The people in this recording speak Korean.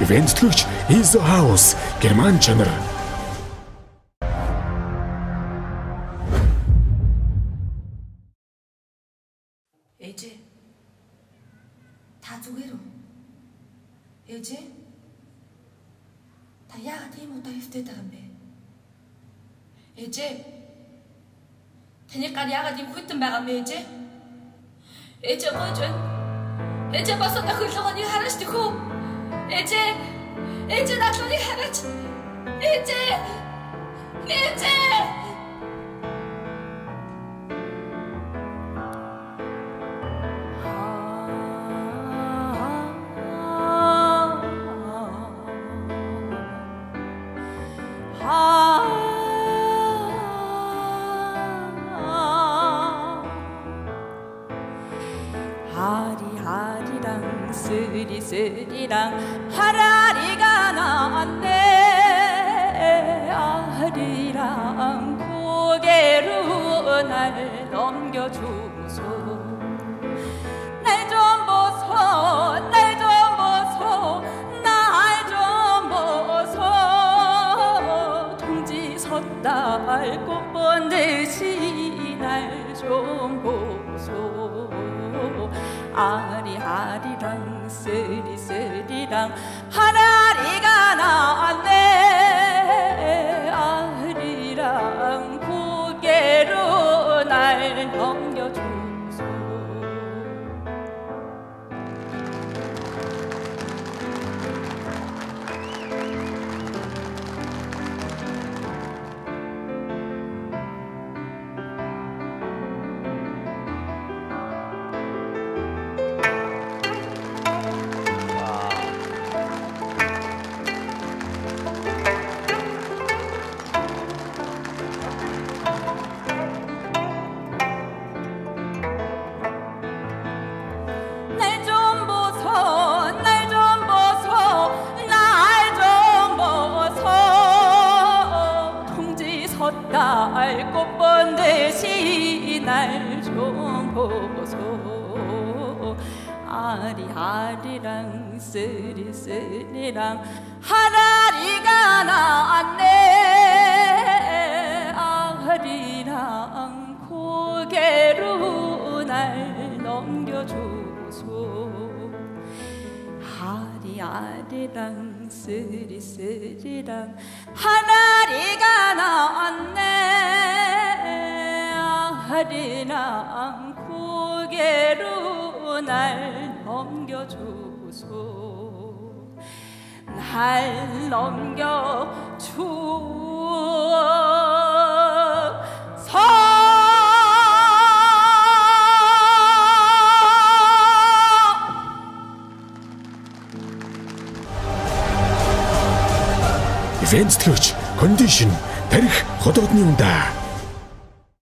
Ивентлэгч Iso House Герман чанар Ээжээ. Та зүгээр үү? Ээжээ. Та яагаад ийм удаа хөвтөд байгаа юм бэ? Ээжээ. Таны гар яагаад ийм хүйтэн байгаа юм ээжээ? Ээжээ гойж байна. Ээжээ бас нөхөрлөгөөний хараач 이제이제나돈이가야지이제이제 하리하리랑 스리스리랑 하라리가 나왔네. 아리랑 고개로 날 넘겨주소. 날 좀 보소 날 좀 보소 날 좀 보소. 동지 섰다 꽃본 듯이 날 좀 보소 아리아리랑 쓰리쓰리랑 하라리가 나왔네 날 좀 보소 아리아리랑 쓰리쓰리랑 하라리가 나왔네. 아리랑 고개로 날 넘겨주소. 하리아리랑 쓰리쓰리랑 하나리가 나왔네 하리랑 고개로 날 넘겨주소 날 넘겨주소 Ивентлэгч Condition тарих хотоодны үндэ